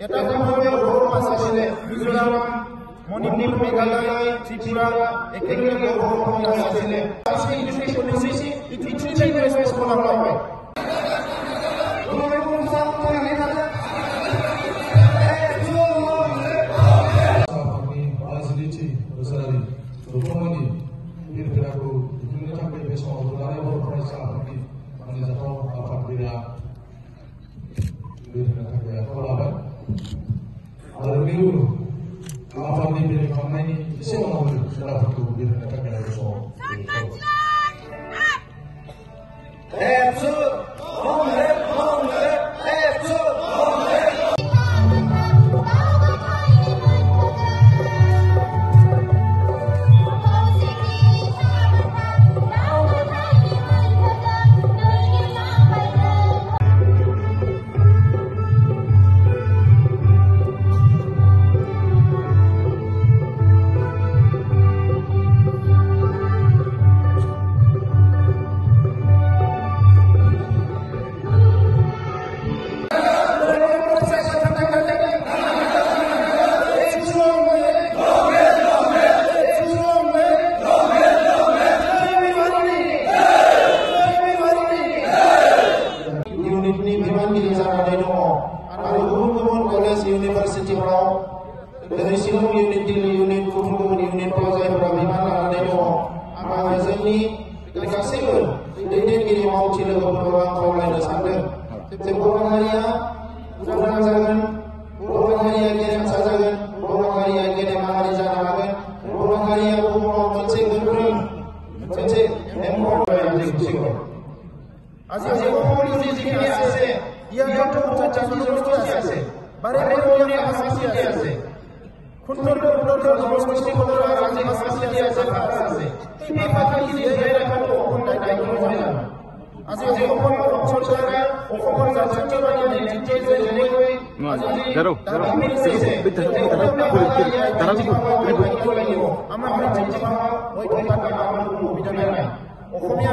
yatazamwe uhuru masashile mizoram Manipur, Meghalaya, Tripura, a kingdom of Hong Kong as a name. As we treat the position, it is treating the space for our government. Thank you. Alhamdulillah. Kalau kami berikan ini, semua orang dapat tahu dia nak kata. lagi di zaman Dino. Ada kumpulan kolej University Brown, dari Silom Unit Dili Unit kumpulan Unit Pelajar berapa di mana ada Dino. Apa hasil ini Mereka sibuk. Dia ingin mau cili kau kolej dasar. Sebuah hari ya, kumpulan zaman. জীয়াই ৰখাটো অসমৰ অসমীয়া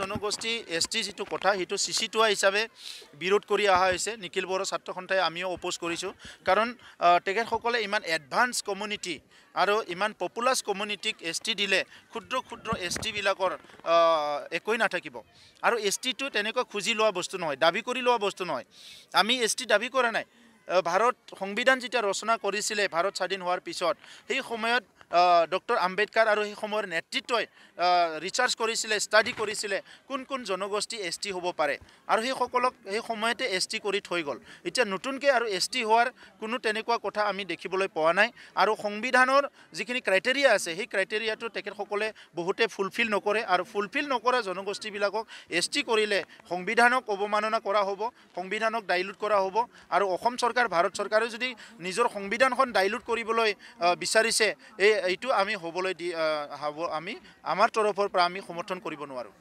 জনগোষ্ঠী S T যিটো কথা সেইটো C C টোৱা হিচাপে বিৰোধ কৰি অহা হৈছে। নিখিল বড়ো ছাত্ৰ সন্থাই আমিও অপ'জ কৰিছোঁ। কাৰণ তেখেতসকলে ইমান এডভান্স কমিউনিটি আৰু ইমান পপুলাছ কমিউনিটিক এছ টি দিলে ক্ষুদ্ৰ ক্ষুদ্ৰ এছ টিবিলাকৰ একোৱেই নাথাকিব। আৰু এছ টিটো তেনেকৈ খুজি লোৱা বস্তু নহয় দাবী কৰি লোৱা বস্তু নহয়। আমি এছ টি দাবী কৰা নাই। ভাৰত সংবিধান যেতিয়া ৰচনা কৰিছিলে ভাৰত স্বাধীন হোৱাৰ পিছত সেই সময়ত ডক্টৰ আম্বেদকাৰ আৰু সেই সময়ৰ নেতৃত্বই ৰিচাৰ্চ কৰিছিলে ষ্টাডি কৰিছিলে কোন কোন জনগোষ্ঠী এছ টি হ'ব পাৰে। আৰু সেইসকলক সেই সময়তে এছ টি কৰি থৈ গ'ল। এতিয়া নতুনকৈ আৰু এছ টি হোৱাৰ কোনো তেনেকুৱা কথা আমি দেখিবলৈ পোৱা নাই। আৰু সংবিধানৰ যিখিনি ক্ৰাইটেৰিয়া আছে সেই ক্ৰাইটেৰিয়াটো তেখেতসকলে বহুতে ফুলফিল নকৰে। আৰু ফুলফিল নকৰা জনগোষ্ঠীবিলাকক এছ টি কৰিলে সংবিধানক অৱমাননা কৰা হ'ব সংবিধানক ডাইলুট কৰা হ'ব। আৰু অসম চৰকাৰ ভাৰত চৰকাৰে যদি নিজৰ সংবিধানখন ডাইলুট কৰিবলৈ বিচাৰিছে এই এইটো আমি হ'বলৈ দি হ'ব আমি আমাৰ তৰফৰ পৰা আমি সমৰ্থন কৰিব নোৱাৰোঁ।